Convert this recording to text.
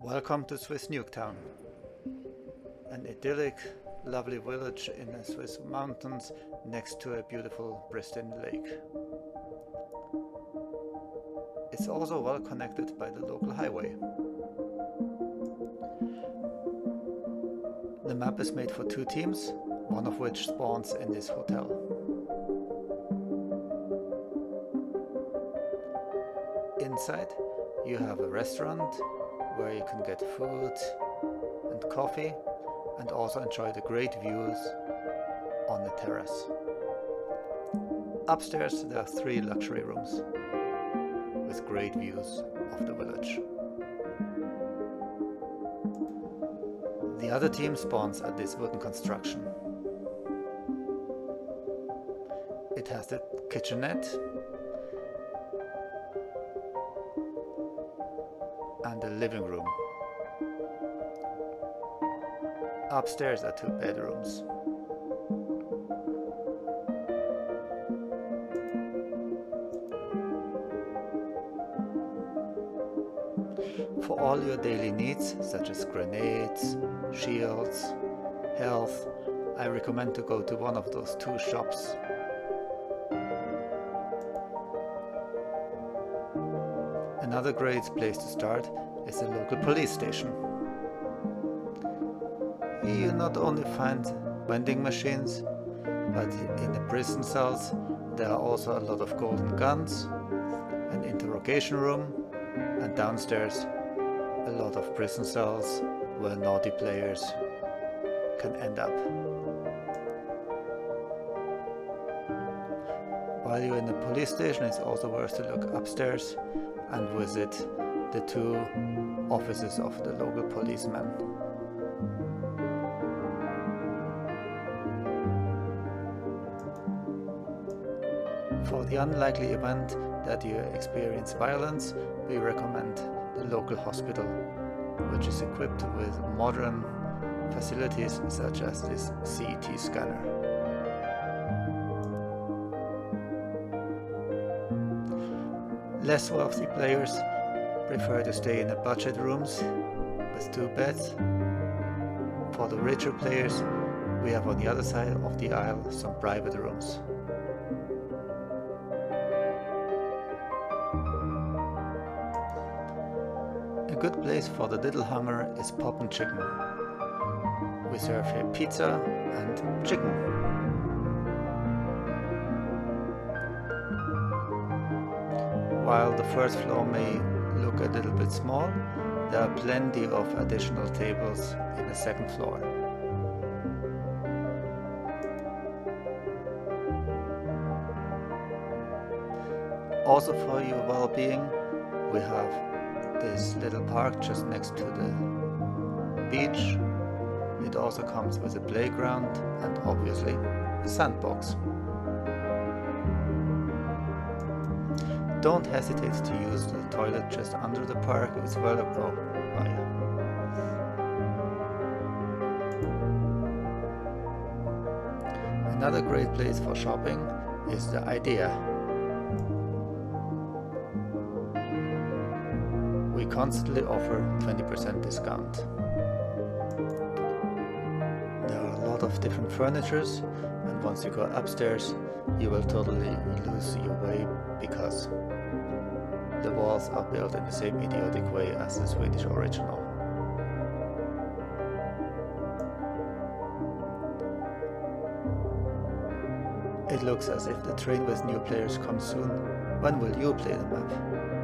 Welcome to Swiss Nuketown, an idyllic, lovely village in the Swiss mountains next to a beautiful pristine lake. It's also well connected by the local highway. The map is made for two teams, one of which spawns in this hotel. Inside you have a restaurant where you can get food and coffee and also enjoy the great views on the terrace. Upstairs there are three luxury rooms with great views of the village. The other team spawns at this wooden construction. It has the kitchenette living room. Upstairs are two bedrooms. For all your daily needs, such as grenades, shields, health, I recommend to go to one of those two shops. Another great place to start is the local police station. Here you not only find vending machines, but in the prison cells there are also a lot of golden guns, an interrogation room, and downstairs a lot of prison cells where naughty players can end up. While you're in the police station, it's also worth to look upstairs and visit the two offices of the local policemen. For the unlikely event that you experience violence, we recommend the local hospital, which is equipped with modern facilities such as this CT scanner. Less wealthy players prefer to stay in the budget rooms with two beds. For the richer players, we have on the other side of the aisle some private rooms. A good place for the little hunger is Poppen Chicken. We serve here pizza and chicken. While the first floor may look a little bit small, there are plenty of additional tables in the second floor. Also for your well-being, we have this little park just next to the beach. It also comes with a playground and obviously a sandbox. Don't hesitate to use the toilet just under the park, it's well oh, oh yeah. Another great place for shopping is the IDEA. We constantly offer 20% discount. Lot of different furnitures and once you go upstairs you will totally lose your way because the walls are built in the same idiotic way as the Swedish original. It looks as if the train with new players comes soon. When will you play the map?